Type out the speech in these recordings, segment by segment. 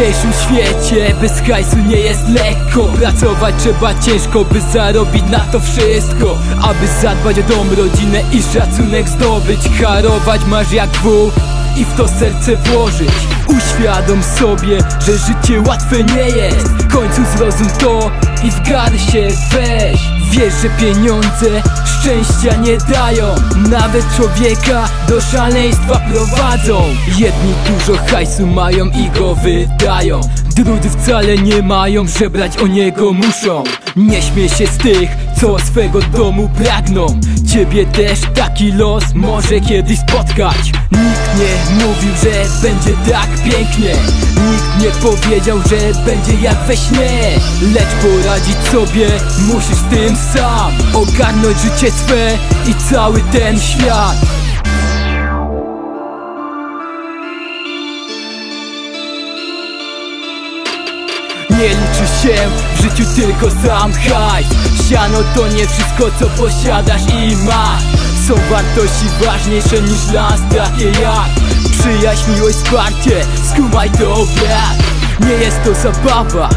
dzisiejszym świecie bez hajsu nie jest lekko. Pracować trzeba ciężko, by zarobić na to wszystko. Aby zadbać o dom, rodzinę i szacunek zdobyć. Harować masz jak wół i w to serce włożyć. Uświadom sobie, że życie łatwe nie jest. W końcu zrozum to i w się weź. Wiesz, że pieniądze szczęścia nie dają. Nawet człowieka do szaleństwa prowadzą. Jedni dużo hajsu mają i go wydają. Drudzy wcale nie mają, żebrać o niego muszą. Nie śmiej się z tych, co swego domu pragną? Ciebie też taki los może kiedyś spotkać. Nikt nie mówił, że będzie tak pięknie. Nikt nie powiedział, że będzie jak we śnie. Lecz poradzić sobie musisz tym sam. Ogarnąć życie swe i cały ten świat Nie liczy się w życiu tylko sam hajs. Siano to nie wszystko co posiadasz i masz. Są wartości ważniejsze niż las takie jak Przyjaźń, miłość, wsparcie, skumaj to brak Nie jest to zabawa,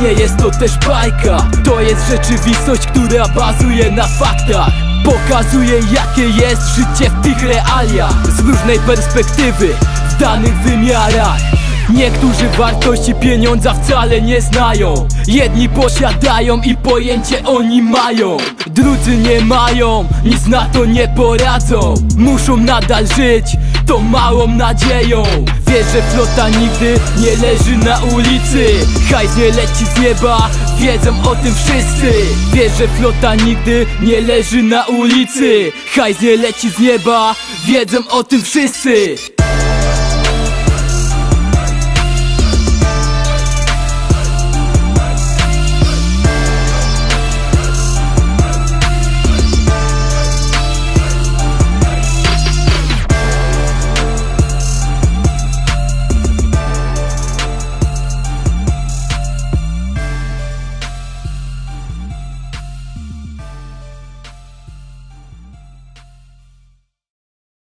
nie jest to też bajka. To jest rzeczywistość, która bazuje na faktach. Pokazuje jakie jest życie w tych realiach. Z różnej perspektywy, w danych wymiarach Niektórzy wartości pieniądza wcale nie znają. Jedni posiadają i pojęcie oni mają. Drudzy nie mają, nic na to nie poradzą. Muszą nadal żyć, tą małą nadzieją. Wiesz, że flota nigdy nie leży na ulicy. Hajs nie leci z nieba, wiedzą o tym wszyscy. Wiesz, że flota nigdy nie leży na ulicy. Hajs nie leci z nieba, wiedzą o tym wszyscy